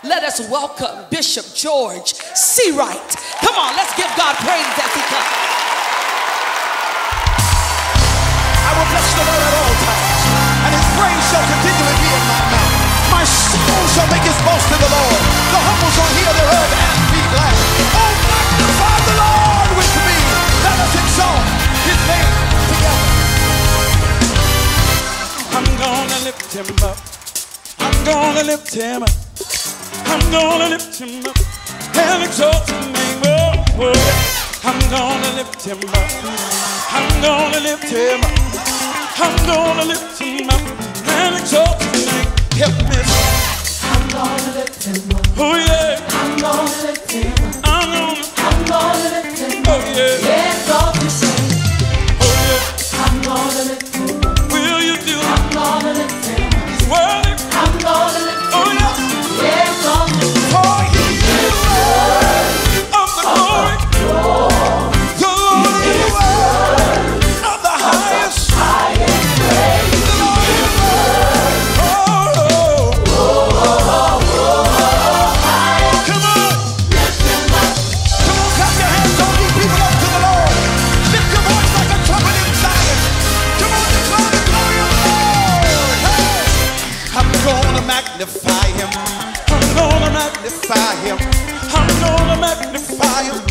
Let us welcome Bishop George Searight. Come on, let's give God praise as he comes. I will bless the Lord at all times, and his praise shall continually be in my mouth. My soul shall make his boast in the Lord. The humble shall hear the thereof and be glad. Oh, magnify the Lord with me. Let us exalt his name together. I'm gonna lift him up. I'm gonna lift him up. I'm gonna lift him up and exalt his name. Oh, oh. I'm gonna lift him up. I'm gonna lift him up. I'm gonna lift him up him. I'm gonna magnify him.